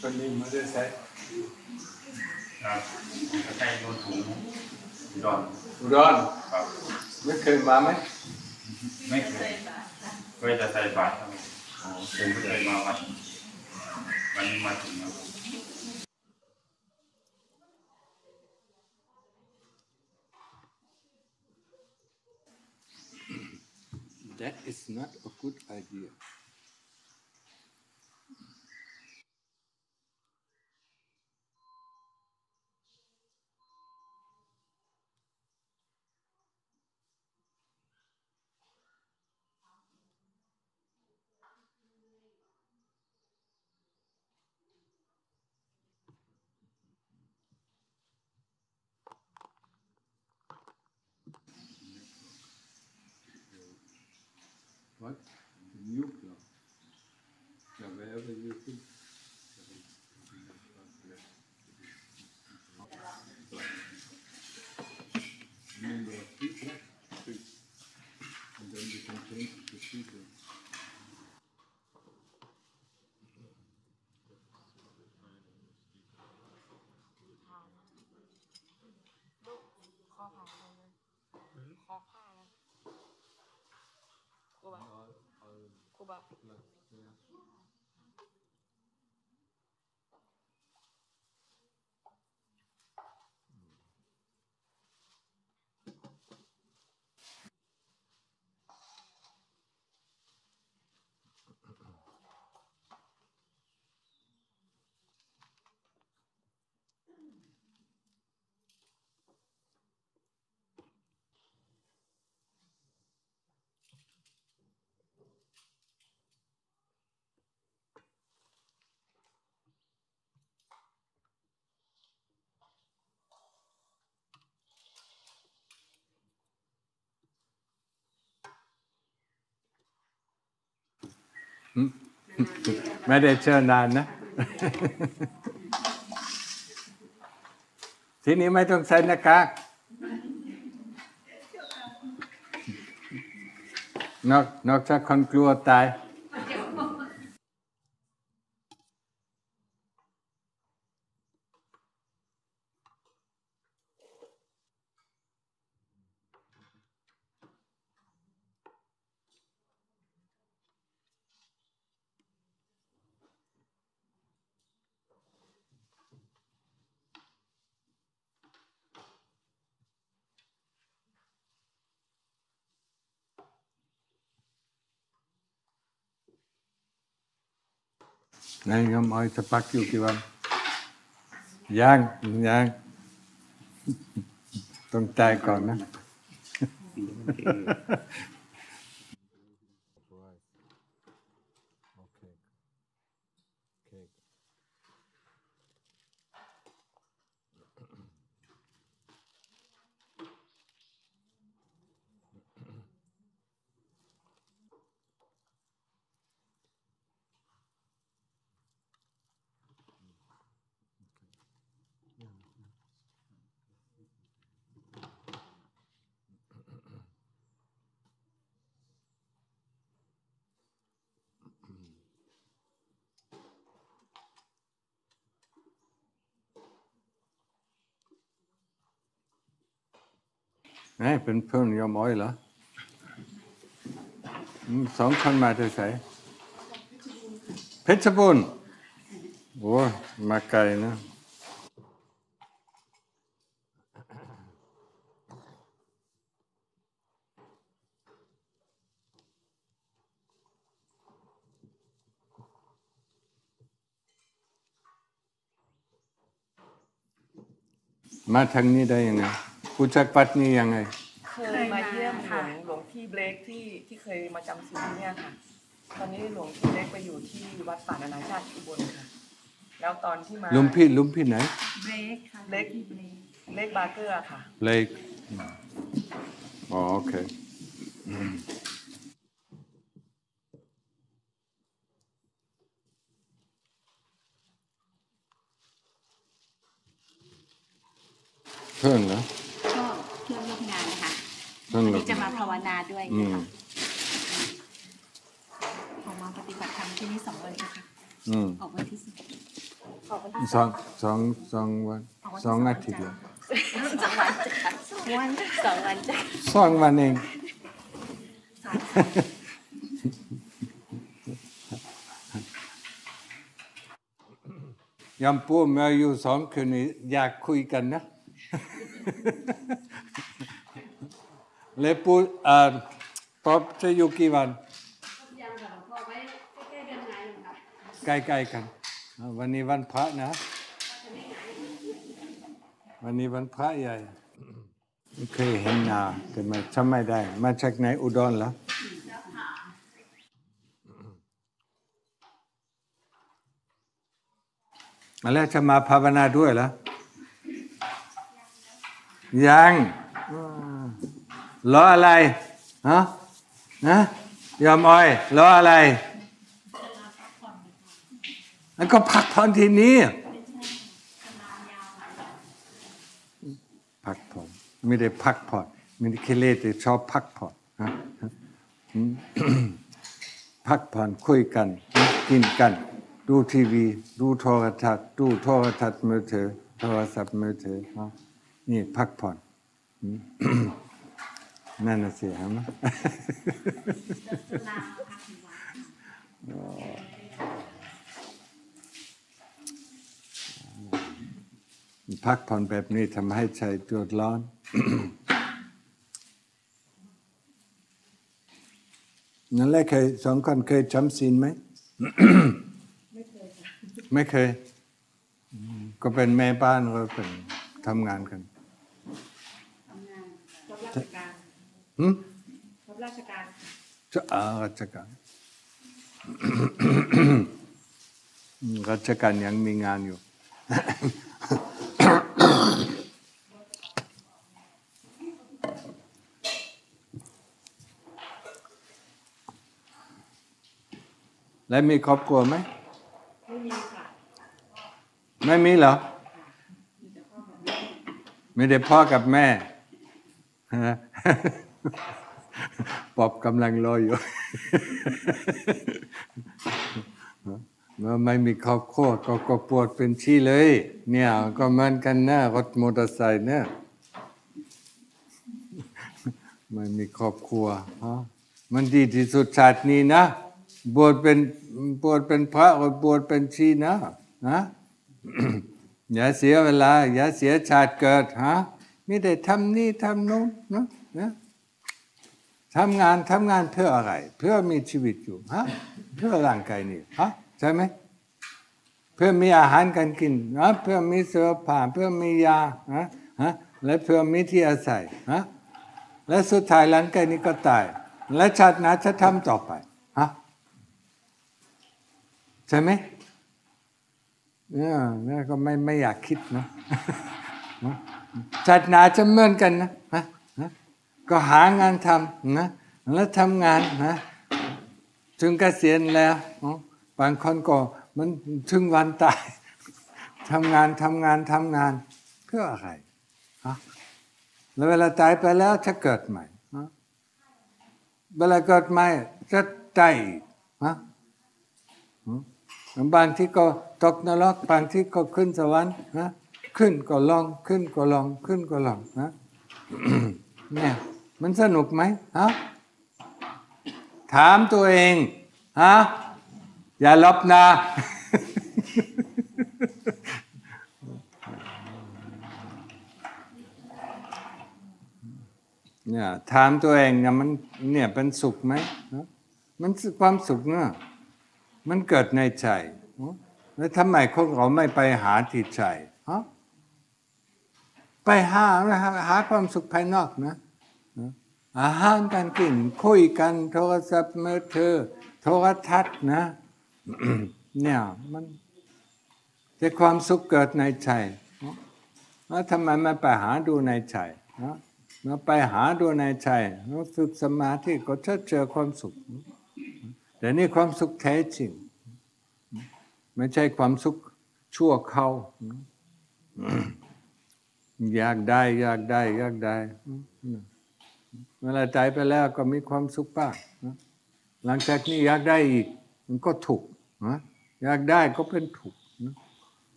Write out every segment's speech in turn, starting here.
คนนี้มาได้ใช้ครับก็ใช้รถถุงอุดรอุดรครับไม่เคยมาไหมไม่เคยเคยจะใส่บาตรครับผมไม่เคยมาวัดวันนี้มาถึงแล้ว That is not a good idea. Change it to people. คอผ่าเลยค ไม่ได้เชิญนานนะ ทีนี้ไม่ต้องใส่หน้ากากนอกนอกจากคนกลัวตาย นายยอมอ้อยจะพักอยู่กี่วันยังยังต้องตายก่อนนะ นี่เป็นเพื่อนยอมอ้อยเหรออืมสองคนมาจากไหนเพชรบูรณ์โอ้มาไกลนะมาทางนี้ได้ยังไง ผู้จักปัดนี้ยังไง เคยมาเยี่ยมหลวงหลวงพี่เบรกที่ที่เคยมาจำศีลที่เนี่ยค่ะ ตอนนี้หลวงพี่เบรกไปอยู่ที่วัดป่านานาชาติอุบลค่ะ แล้วตอนที่มาลุมพี่ลุมพี่ไหน เบรกค่ะเล็กเล็กบาร์เกอร์ค่ะ เลกอ๋อโอเคเพื่อนเหรอ นวันเหรอนี้จะมาภาวนาด้วยอืมนะคะออกมาปฏิบัติธรรมที่นี่สองวันเจ้าค่ะอืมออกวันที่สิบออกวันที่สองสองสองวันสองอาทิตย์แล้วสองวันจ้ะค่ะสองวันสองวันจ้ะสองวันเอง สามยำปูมาอยู่สองคืนนี้อยากคุยกันนะ เลยปูอ่าป๊อบจะอยู่กี่วันยังค่ะหลวงพ่อไว้ใกล้ๆเดือนไหนหลวงค่ะใกล้ๆกันอ่าวันนี้วันพระนะ วันนี้วันพระใหญ่ไม่เคยเห็นหนาแต่มาจำไม่ได้ มาจากไหนอุดรเหรอมาแล้วจะมาภาวนาด้วยเหรอยัง รออะไรฮะนะยอมอ้อยรออะไรแล้วก็พักผ่อนที่นี่พักผ่อนไม่ได้พักผ่อนไม่ได้คิเลสแต่ชอบพักผ่อนนะพักผ่อนคุยกัน กินกัน ดูทีวี ดูโทรทัศน์ดูโทรทัศน์มือถือโทรศัพท์มือถือเทนี่พักผ่อน นั่นน่ะสิฮะมั้ยพักผ่อนแบบนี้ทำให้ใจเดือดร้อนนั่นแหละเคยสองคนเคยจำศีลไหม ไม่เคยค่ะไม่เคยอืมก็เป็นแม่บ้านก็เป็นทำงานกันทำงานรับราชการ หืมรับราชการจะอาราชการราชการยังมีงานอยู่ และมีครอบครัวไหม ไม่มีค่ะ ไม่มีเหรอ ไม่ได้พ่อกับแม่ฮะ ปอบกำลังรออยู่เมื่อไม่มีครอบครัวก็ก็ปวดเป็นชี้เลย เนี่ยก็เหมือนกันนะรถมอเตอร์ไซค์เนี่ยไม่มีครอบครัวฮะมันดีที่สุดชาตินี้นะ บวชเป็นบวชเป็นพระก็บวชเป็นชีนะนะอย่าเสียเวลา อย่าเสียชาติเกิดฮะไม่ได้ทำนี่ทำโน้นนะนะ ทำงานทำงานเพื่ออะไร เพื่อมีชีวิตอยู่ฮะเพื่อร่างกายนี่ฮะใช่ไหมเพื่อมีอาหารการกินนะเพื่อมีเสื้อผ้าเพื่อมียาฮะฮะและเพื่อมีที่อาศัยฮะและสุดท้ายร่างกายนี้ก็ตาย และชาติหน้าจะทำต่อไปฮะใช่ไหมเนี่ยเนี่ยก็ไม่ไม่อยากคิดนะจัดหนาจะเหมือนกันนะนะนะ ก็หางานทำนะ แล้วทำงานนะ ถึงเกษียณแล้วบางคนก็มันถึงวันตายทำงานทำงานทำงานเพื่ออะไระแล้วเวลาตายไปแล้วจะเกิดใหม่เวลาเกิดใหม่จะตายอีกฮะบางที่ก็ตกนรกบางที่ก็ขึ้นสวรรค์นะขึ้นก็ลองขึ้นก็ลองขึ้นก็ลองนะเนี่ย มันสนุกไหมฮะถามตัวเองฮะอย่าลบนะเนี่ยถามตัวเองเนี่ยมันเนี่ยเป็นสุขไหมมันความสุขเนาะมันเกิดในใจแล้วทำไมคนเราไม่ไปหาที่ใจฮะไปหาหาความสุขภายนอกนะ อาหารการกินคุยกันโทรศัพท์มือถือโทรทัศน์นะ เนี่ยมันแต่ความสุขเกิดในใจแล้วทำไมไม่ไปหาดูในใจนะมาไปหาดูในใจแล้วฝึกสมาธิก็จะเจอความสุขแต่นี่ความสุขแท้จริง ไม่ใช่ความสุขชั่วเขาอยากได้ อยากได้ อยากได้ เวลาตายไปแล้วก็มีความสุขบ้างหลังจากนี้อยากได้อีกมันก็ถูกอยากได้ก็เป็นถูก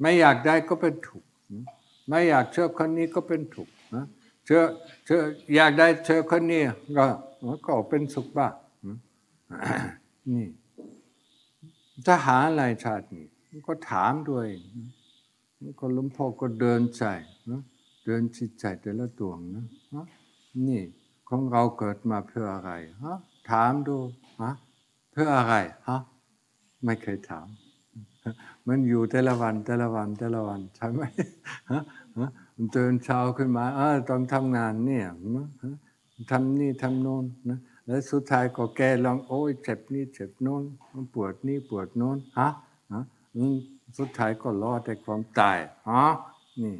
ไม่อยากได้ก็เป็นถูกไม่อยากเชื่อคนนี้ก็เป็นถูกเชื่อเชื่ออยากได้เชื่อคนนี้ก็ก็เป็นสุขบ้างนี่จะหาอะไรชาตินี้ก็ถามด้วยก็ลวงพ่อก็เดินใจนะเดินจิตใจแต่ละดวงนะนี่ ของเราเกิดมาเพื่ออะไรฮะถามดูฮะเพื่ออะไรฮะไม่เคยถาม มันอยู่แต่ละวันแต่ละวันแต่ละวันใช่ไหมฮะตื่นเช้าขึ้นมาเออต้องทำงานเนี่ยทำนี่ทำโน้นนะแล้วสุดท้ายก็แก้ลองโอ้ยเจ็บนี่เจ็บโน้นปวดนี่ปวดโน้นฮะฮะสุดท้ายก็รอแต่ความตายฮะนี่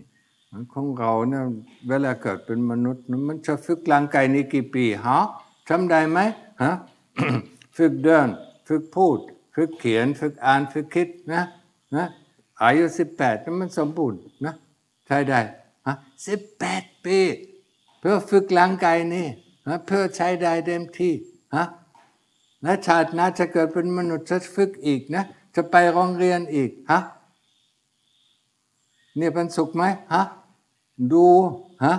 ของเราเนี่ยเวลาเกิดเป็นมนุษย์มันจะฝึกร่างกายนี้กี่ปีฮะจำได้ไหมฮะฝึกเดิน ฝึกพูด ฝึกเขียน ฝึกอ่าน ฝึกคิดนะนะอายุสิบแปดมันสมบูรณ์นะใช่ได้ฮะสิบแปดปี เพื่อฝึกร่างกายนี้นะเพื่อใช้ได้เต็มที่ฮะและชาติหน้าจะเกิดเป็นมนุษย์จะฝึกอีกนะ จะไปโรงเรียนอีกฮะเนี่ยเป็นสุขไหมฮะ ดูฮะ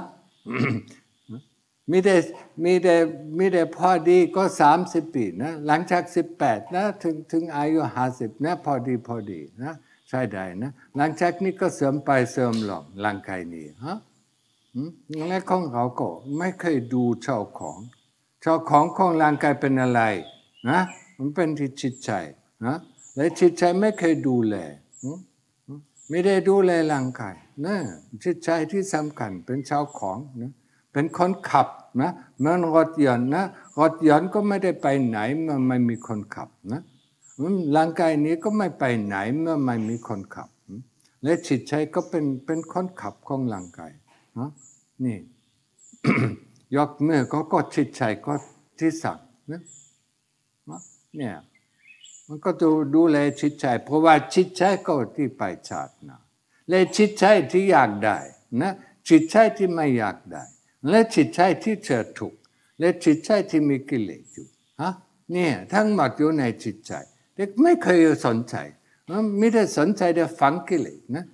มีแต่มีแต่มีแต่พอดีก็สามสิบปีนะหลังจากสิบแปดนะถึงถึงอายุห้าสิบนะพอดีพอดีนะใช่ได้นะหลังจากนี้ก็เสื่อมไปเสื่อมลงร่างกายนี้ฮะและของเราก็ไม่เคยดูเจ้าของ เจ้าของของร่างกายเป็นอะไรนะมันเป็นที่จิตใจนะและจิตใจไม่เคยดูแลอื ไม่ได้ดูแลร่างกายนะจิตใจที่สำคัญเป็นเจ้าของนะเป็นคนขับนะเมือนรถยนต์นะรถยนต์ก็ไม่ได้ไปไหนเมื่อไม่มีคนขับนะร่างกายนี้ก็ไม่ไปไหนเมื่อไม่มีคนขับ และจิตใจก็เป็นเป็นคนขับของร่างกายนะนี่ยกมือก็ก็จิตใจก็ที่สั่งนะเนี่ย มันก็ดูดูแลจิตใจเพราะว่าจิตใจก็ที่ไปชาตินะและจิตใจที่อยากได้นะจิตใจที่ไม่อยากได้ และจิตใจที่เจอทุกข์และจิตใจที่มีกิเลสอยู่ฮะเนี่ยทั้งหมดอยู่ในจิตใจเด็กไม่เคยสนใจไม่ได้สนใจแต่ฝังกิเลสนะ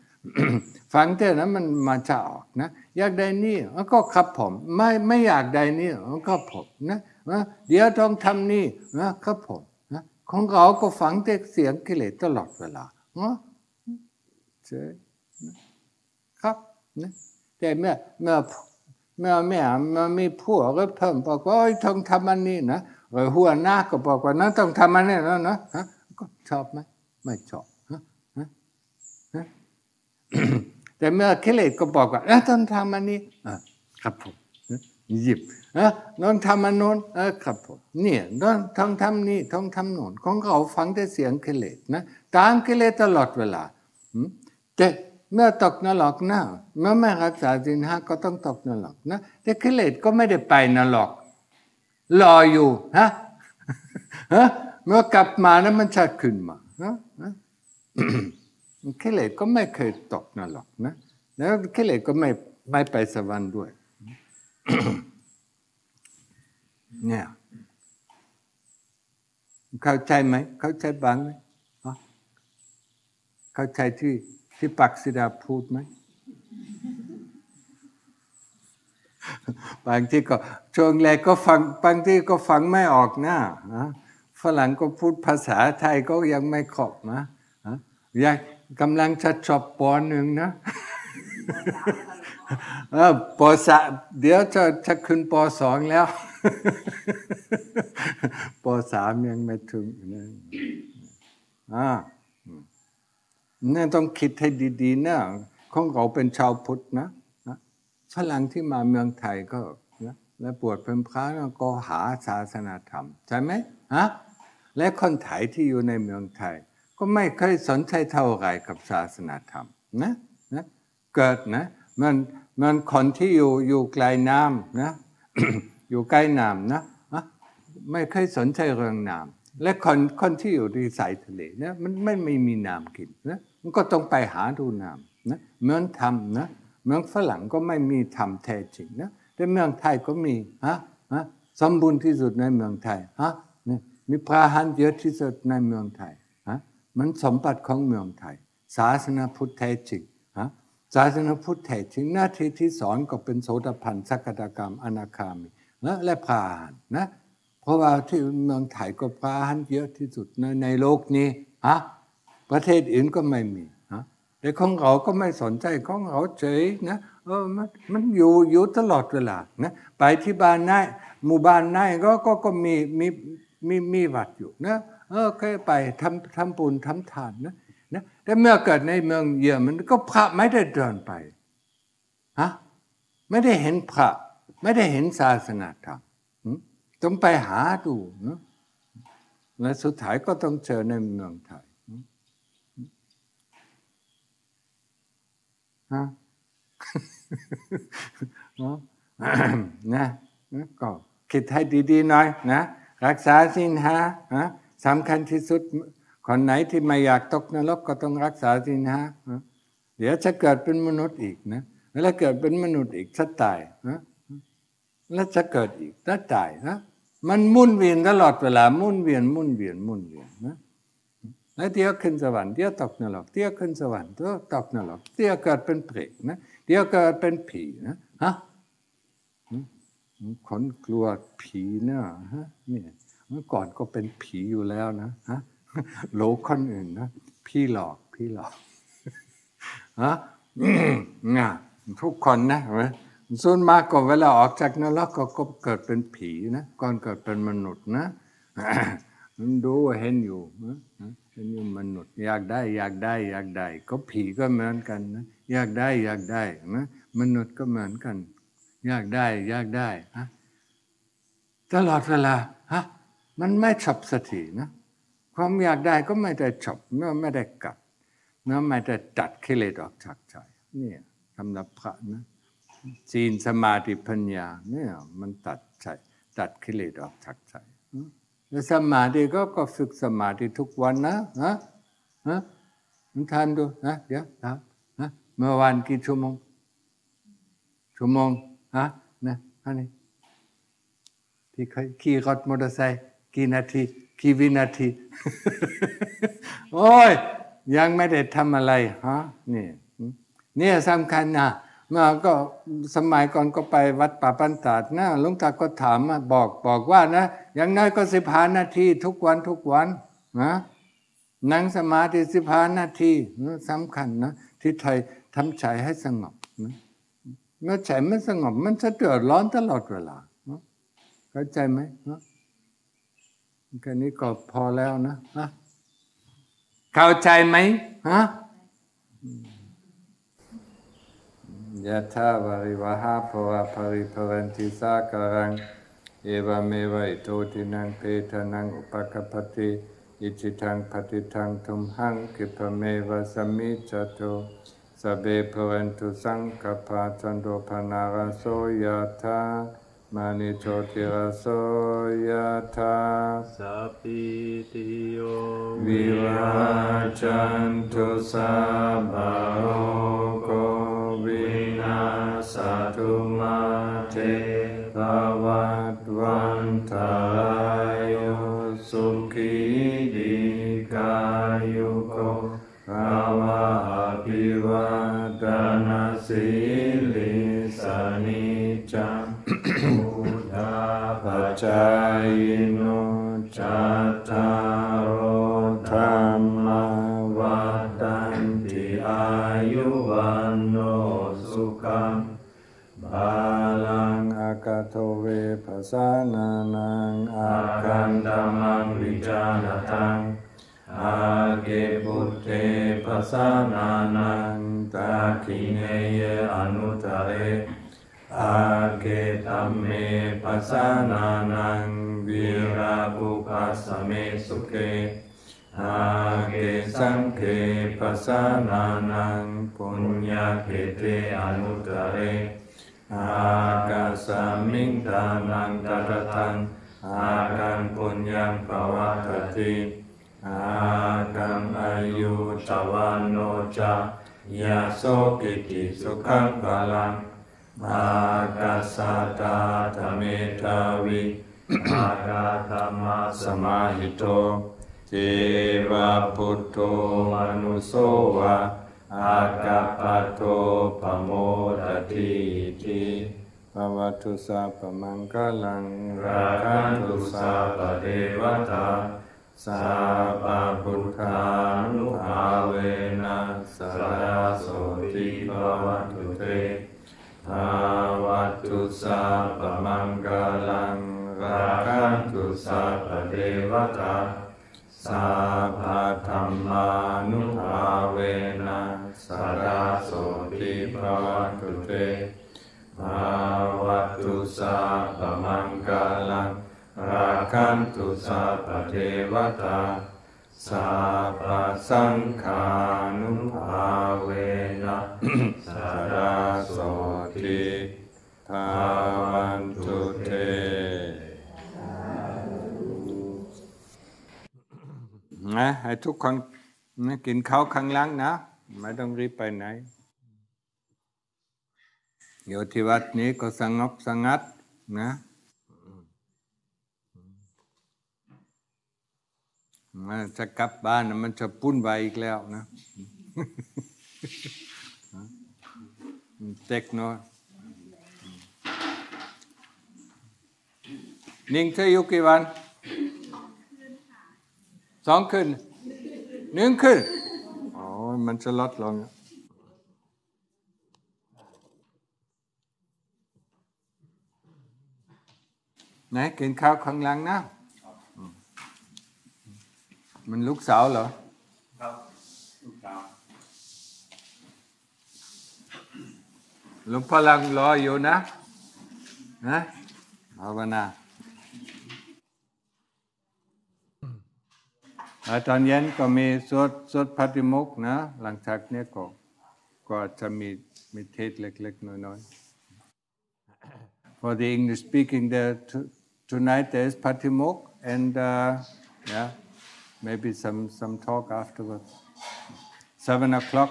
ฝังแต่นั้นมันมาจะออกนะอยากได้นี่ก็ขับผมไม่ไม่อยากได้นี่ก็ผมนะเดี๋ยวต้องทำนี่นะครับผม ของเราก็ฝังแต่เสียงกิเลสตลอดเวลาเนาะเจ๊นะครับนะแต่เมื่อเมื่อเมื่อแม่มามีผัวก็เพิ่มบอกว่าโอ้ยต้องทำอันนี้นะเออหัวหน้าก็บอกว่านั้นต้องทำอันนี้นะนะฮะก็ชอบไหมไม่ชอบฮะฮะแต่เมื่อกิเลสก็บอกว่าเอ้ยต้องทำอันนี้ครับผม หยิบเออต้องทำอันโน้นเออครับผมเนี่ยต้องต้องทำนี่ต้องทำโน้นของเขาฟังแต่เสียงกิเลสนะตามกิเลสตลอดเวลาแต่เมื่อตกนรกนะเมื่อไม่รักษาสินห้าก็ต้องตกนรกนะแต่กิเลสก็ไม่ได้ไปนรกรออยู่ฮะฮะเมื่อกลับมานะมันจะขึ้นมาฮะฮะกิเลสก็ไม่เคยตกนรกนะแล้วกิเลสก็ไม่ไม่ไปสวรรค์ด้วย เนี่ยเข้าใจไหม เข้าใจบ้างไหมเข้าใจที่ที่ปักศิดาพูดไหมบางที่ก็ช่วงแรกก็ฟังบางที่ก็ฟังไม่ออกนะะฝรั่งก็พูดภาษาไทยก็ยังไม่ขอบนะยังกำลังจะจบปอนหนึ่งนะ ปสามเดี๋ยวจะจะขึ้นปสองแล้ว ปสามยังไม่ถึงนะอ่าเนี่ยต้องคิดให้ดีๆนะของเราเป็นชาวพุทธนะนะฝรั่งที่มาเมืองไทยก็นะและปวดเป็นพระก็หาศาสนาธรรม ใช่ไหมฮะและคนไทยที่อยู่ในเมืองไทย ก็ไม่เคยสนใจเท่าไหร่กับศาสนาธรรมนะนะเกิดนะ มันมันคนที่อยู่อยู่ไกลน้ำนะอยู่ใกล้น้ำนะไม่เคยสนใจเรื่องน้ำและคนคนที่อยู่ที่สายทะเลนะมันไม่ไม่มีน้ำกินนะมันก็ต้องไปหาดูน้ำนะเมืองธรรมนะเมืองฝรั่งก็ไม่มีธรรมแท้จริงนะแต่เมืองไทยก็มีฮะฮะสมบูรณ์ที่สุดในเมืองไทยฮะมีพระหันเยอะที่สุดในเมืองไทยฮะมันสมบัติของเมืองไทย ศาสนาพุทธแท้จริง ศาสนาพุทธแท้จริงหน้าที่ที่สอนก็เป็นโสดาปันสักตกรรมอนาคามีนะและพระอรหันต์นะ เพราะว่าที่เมืองไทยก็พระหันเยอะที่สุดในในโลกนี้ฮะประเทศอื่นก็ไม่มีฮะแต่ของเราก็ไม่สนใจของเราเฉยนะเออมันมันอยู่อยู่ตลอดเวลานะไปที่บ้านไหนหมู่บ้านไหนก็ก็ก็มีมีมีมีวัดอยู่นะเออเคยไปทำทำบุญทำทานนะ แต่เมื่อเกิดในเมืองเยอรมันก็พระไม่ได้เดินไปฮะไม่ได้เห็นพระ ไม่ได้เห็นศาสนาธรรมต้องไปหาดูนะและสุดท้ายก็ต้องเจอในเมืองไทยฮะเนะนะก็คิดให้ดีๆหน่อยนะ รักษาสินห้านะสำคัญที่สุด คนไหนที่ไม่อยากตกนรกก็ต้องรักษาสินห้านะเดี๋ยวจะเกิดเป็นมนุษย์อีกนะแล้วเกิดเป็นมนุษย์อีกจะตายนะแล้วจะเกิดอีกแล้วตายนะมันมุ่นเวียนตลอดเวลามุ่นเวียนมุ่นเวียนมุ่นเวียนนะแล้วเดี๋ยวขึ้นสวรรค์เดี๋ยวตกนรกเดี๋ยวขึ้นสวรรค์เดี๋ยวตกนรกเดี๋ยวเกิดเป็นเปรตนะเดี๋ยวเกิดเป็นผีนะฮะคนกลัวผีเนี่ยฮะเนี่ยเมื่อก่อนก็เป็นผีอยู่แล้วนะฮะ โลกคนอื่นนะพี่หลอกพี่หลอกฮะง่ะทุกคนนะเห็นไหมส่วนมากก็เวลาออกจากนรกก็ก็เกิดเป็นผีนะก่อนเกิดเป็นมนุษย์นะมันดูเห็นอยู่เห็นอยู่มนุษย์ อยากได้อยากได้ อยากได้ ก็ผีก็เหมือนกันนะอยากได้อยากได้นะมนุษย์ก็เหมือนกัน อยากได้อยากได้ฮะตลอดเวลาฮะมันไม่จบสักทีนะ ความอยากได้ก็ไม่ได้จบไม่ได้กัดเมื่อไม่ได้ตัดกิเลสออกจากใจเนี่ยสำหรับพระนะศีลสมาธิปัญญาเนี่ยมันตัดใจตัดกิเลสออกจากใจแล้วสมาธิก็ก็ฝึกสมาธิทุกวันนะฮะฮะมันทานดูนะเดี๋ยวนะฮะเมื่อวานกี่ชั่วโมงชั่วโมงฮะนะอันนี้ที่ขี่รถมอเตอร์ไซค์กี่นาที กี่วินาที โอ้ย ยังไม่ได้ทำอะไรฮะนี่เนี่ยสำคัญนะมาก็สมัยก่อนก็ไปวัดป่าปันตาดนะหลวงตาก็ถามมาบอกบอกว่านะอย่างน้อยก็สิบห้านาทีทุกวันทุกวันนะนั่งสมาธิสิบห้านาทีนะสำคัญนะที่ไทยทำใจให้สงบนะเมื่อใจไม่สงบมันจะเดือดร้อนตลอดเวลานะเข้าใจไหมนะ แค่นี้ก็พอแล้วนะฮะเข้าใจไหมฮะยะถาวาริวหาภวะภริภวันติสาการัง เอวเมวะอิโตทินังเพทนังอุปกปปติอิจิตังปฏิทังทุมหังคิปะเมวะสมมิจจโตสเบภวันตุสังกปาจันโดปนาราโสยะถา มานิโชติราโสย จจา เมสุเกอาเกสังเกปัสสานานังปุญญาเกเตอนุตเรอากาสามิงตานังตระทังอาการปุญญังภวัตติอากังอายุตวันโนจายาโสกิติสุขังพลังอากาสาตาธเมตาวิอากาธรรมาสมาหิโตเจวะพุทโธมนุโสวะอากาปะโตปะโมดติทิภวตุสัพพมังคลังราคันตุสัพพเทวตาสัพพพุทธานุภาเวนะสารโสติภวัตุเตภาวัตุสัพพมังคลัง ราคันตุสัพพเทวตาสัพพธรรมานุภาเวนะสารโสติภวัตุเตภาวัตุสัพพมังคลังราคันตุสัพพเทวตาสัพพสังฆานุภาเวนะสารโสติภาวันตุเต นะให้ทุกคนนะกินข้าวข้งล่างนะ ไม่ต้องรีบไปไหน อยู่ที่วัดนี้ก็สงบสงัดนะมันจะกลับบ้านมันจะปุ้นไปอีกแล้วนะเต็กเนาะนิ่งเธออยู่กี่วัน สองคืนหนึ่งคืนอ๋อมันจะลดลงไหนกินข้าวข้างหลังนะอืมมันลูกสาวเหรอ ครับ ลูกสาวหลวงพ่อลังรออยู่นะนะภาวนาแล้ว ตอนเย็นก็มีสวดสวดปฏิโมกนะ หลังจากนี้ก็ก็จะมีมีเทศเล็กๆน้อยๆ For the English speaking there to, tonight there is patimok and uh, yeah, maybe some some talk afterwards. Seven o'clock,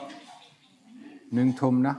หนึ่งทุ่มนะ